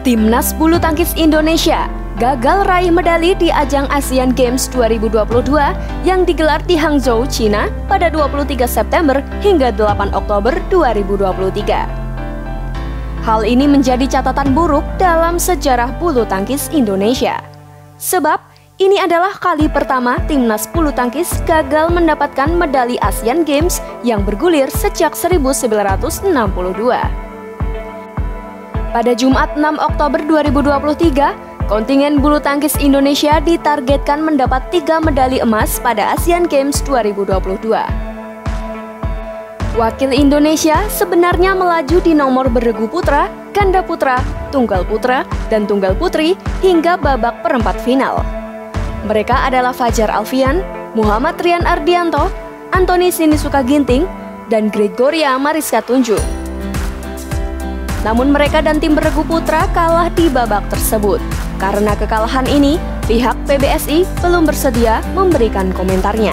Timnas bulu tangkis Indonesia gagal raih medali di ajang Asian Games 2022 yang digelar di Hangzhou, China pada 23 September hingga 8 Oktober 2023. Hal ini menjadi catatan buruk dalam sejarah bulu tangkis Indonesia. Sebab ini adalah kali pertama timnas bulu tangkis gagal mendapatkan medali Asian Games yang bergulir sejak 1962. Pada Jumat 6 Oktober 2023, kontingen bulu tangkis Indonesia ditargetkan mendapat tiga medali emas pada Asian Games 2022. Wakil Indonesia sebenarnya melaju di nomor beregu putra, ganda putra, tunggal putra, dan tunggal putri hingga babak perempat final. Mereka adalah Fajar Alfian, Muhammad Rian Ardianto, Antoni Sinisuka Ginting, dan Gregoria Mariska Tunjung. Namun mereka dan tim beregu putra kalah di babak tersebut. Karena kekalahan ini, pihak PBSI belum bersedia memberikan komentarnya.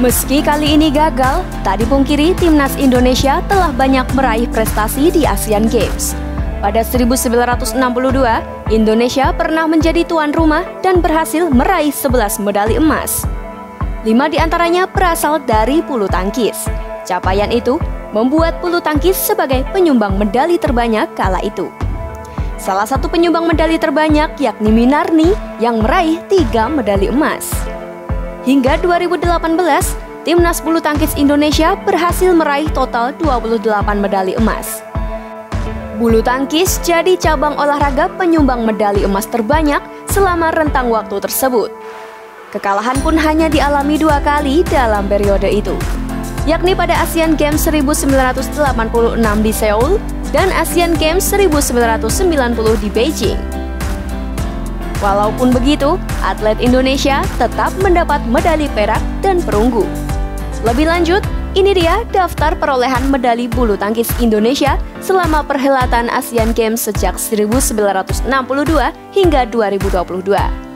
Meski kali ini gagal, tak dipungkiri timnas Indonesia telah banyak meraih prestasi di Asian Games. Pada 1962, Indonesia pernah menjadi tuan rumah dan berhasil meraih 11 medali emas. Lima di antaranya berasal dari bulu tangkis. Capaian itu membuat bulu tangkis sebagai penyumbang medali terbanyak kala itu. Salah satu penyumbang medali terbanyak yakni Minarni yang meraih tiga medali emas. Hingga 2018, timnas bulu tangkis Indonesia berhasil meraih total 28 medali emas. Bulu tangkis jadi cabang olahraga penyumbang medali emas terbanyak selama rentang waktu tersebut. Kekalahan pun hanya dialami dua kali dalam periode itu yakni pada Asian Games 1986 di Seoul dan Asian Games 1990 di Beijing. Walaupun begitu, atlet Indonesia tetap mendapat medali perak dan perunggu. Lebih lanjut, ini dia daftar perolehan medali bulu tangkis Indonesia selama perhelatan Asian Games sejak 1962 hingga 2022.